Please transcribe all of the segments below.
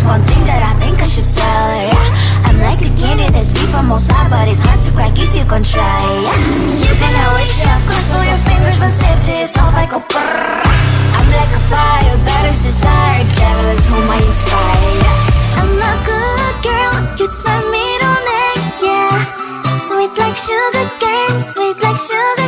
Just one thing that I think I should tell her, yeah. I'm like a candy that's deep from outside But it's hard to crack if you can try, yeah. You can always shove, cross all your fingers But safety is not like a brrrr. I'm like a fire, baddest desire Devil is whom I inspire, yeah. I'm a good girl, you'd smell me on egg, yeah. Sweet like sugar cane, sweet like sugar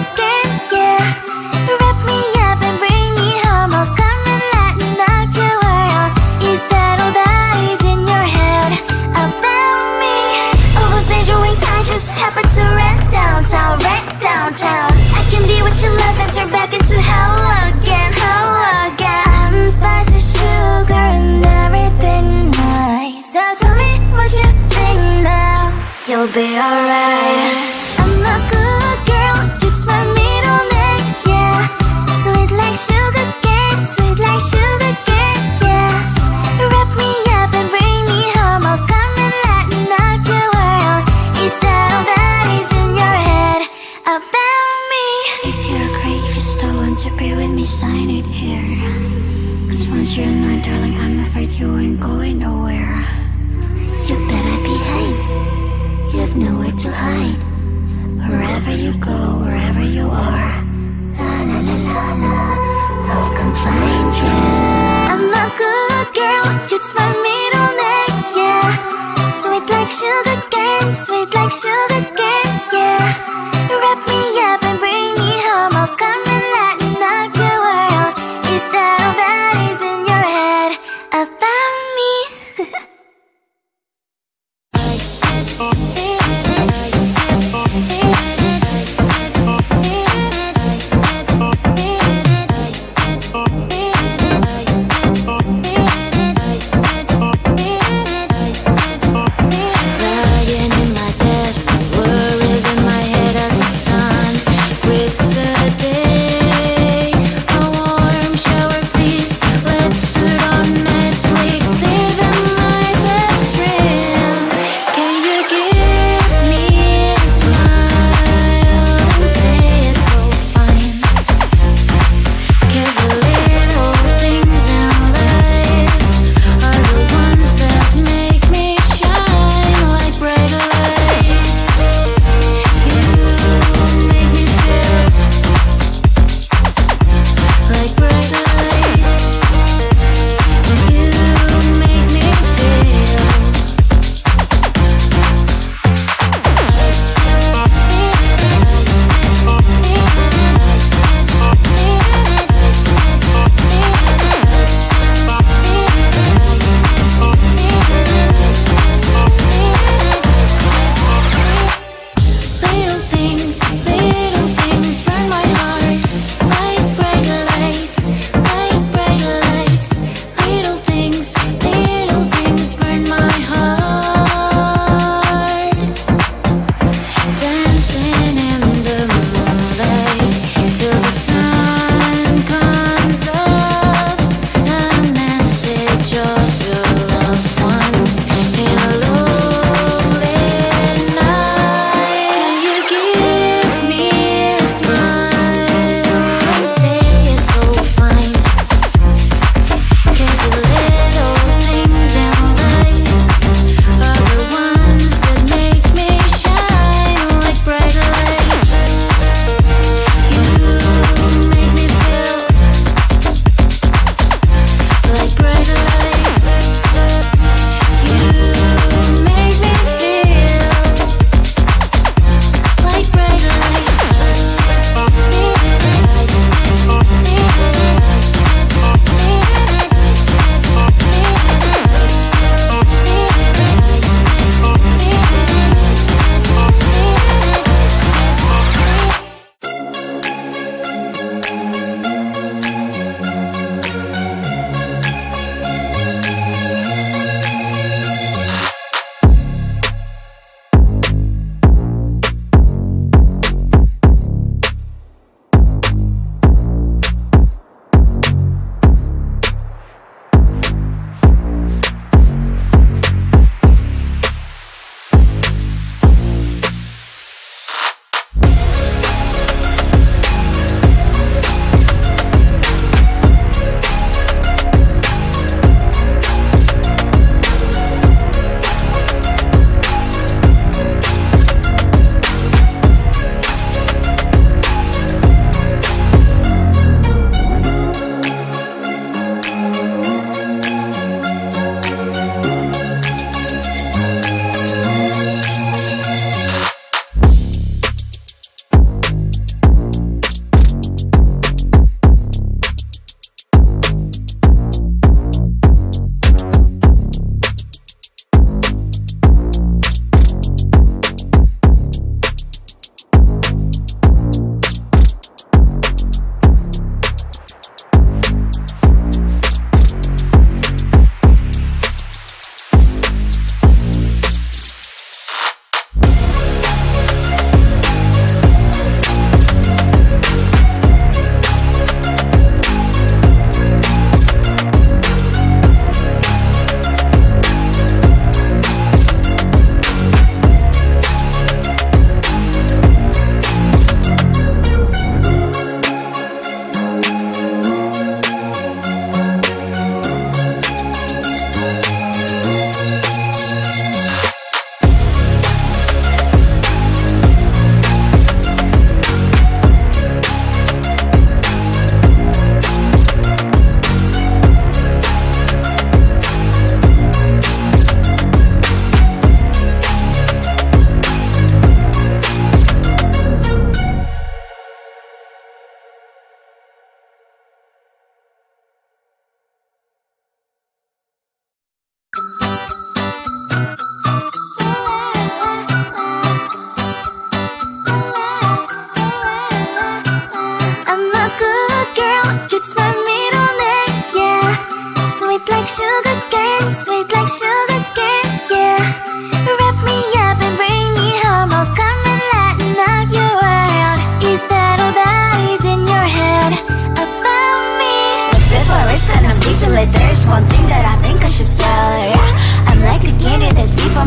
You'll be alright I'm a good girl, it's my middle name, yeah Sweet like sugar cane, sweet like sugar cane, yeah Wrap me up and bring me home I'll come and me knock your world Is that all that is in your head about me? If you're great, just don't want to be with me, sign it here. Cause once you're not, darling, I'm afraid you ain't going nowhere. You better behave. You have nowhere to hide. Wherever you go, wherever you are. La la la la la. I'll come find you. I'm a good girl, it's my middle name, yeah Sweet like sugar cane, sweet like sugar cane, yeah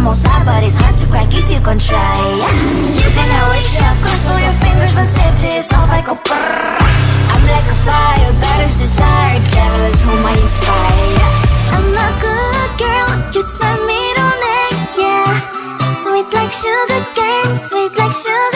controle You can try. You can always shove, all your fingers When safety is off, I go brrrr. I'm like a fire, bad as desire Devil is whom I inspire. I'm a good girl, it's my middle name, yeah. Sweet like sugar cane, sweet like sugar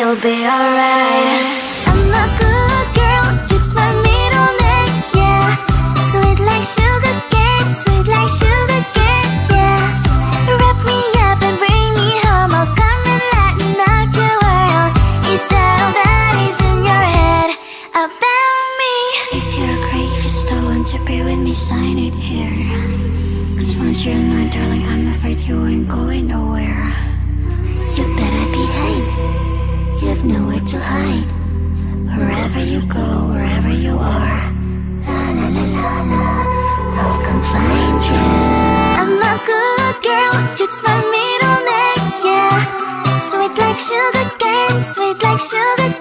You'll be alright I'm a good girl, it's my middle name, yeah Sweet like sugar cane, sweet like sugar cane, yeah Wrap me up and bring me home I'll come and me knock your world that all that is in your head about me? If you're great, if you still want to be with me, sign it here. Cause once you're in mine, darling, I'm afraid you ain't going nowhere. You better behave. You have nowhere to hide. Wherever you go, wherever you are. I'll come find you. I'm a good girl, it's my middle name, yeah Sweet like sugar cane, sweet like sugar